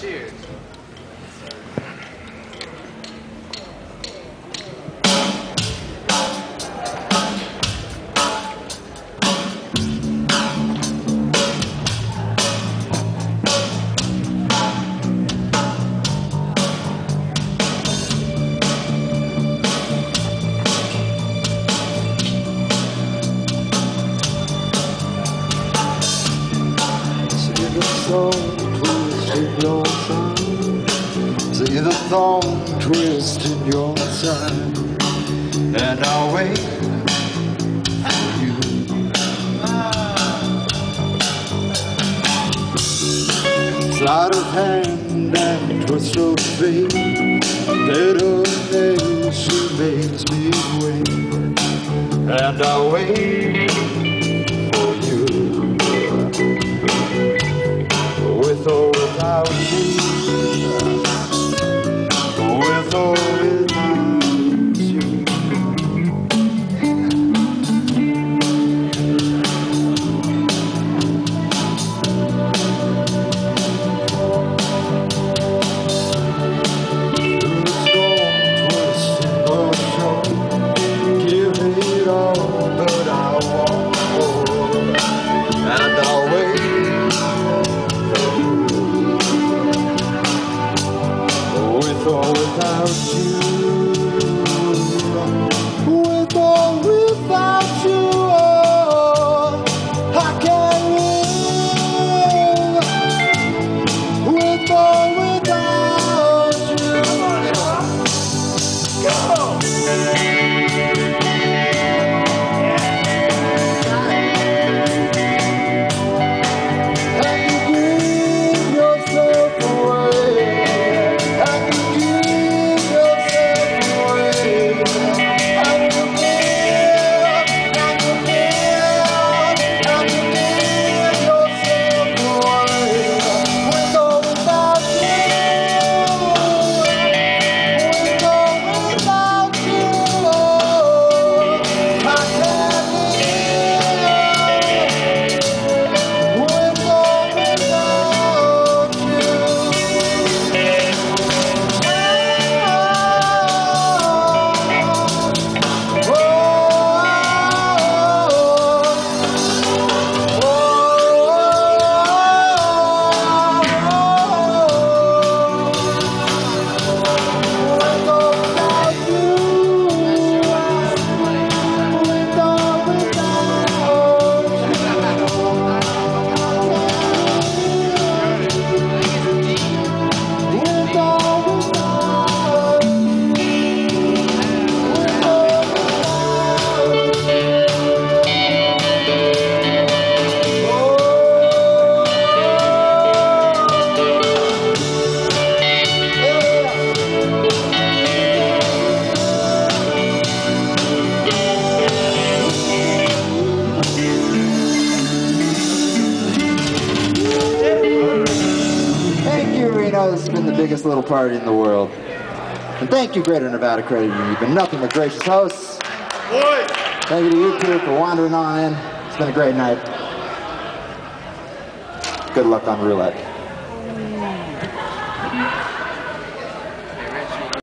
Cheers. Side. See the thorn twist in your side. And I'll wait for you. Sleight of hand and twist of fate. Little nails she makes me wait. And I'll wait or without you. Been the biggest little party in the world. And thank you, Greater Nevada Credit Union. You've been nothing but gracious hosts. Boy. Thank you to you two for wandering on in. It's been a great night. Good luck on roulette.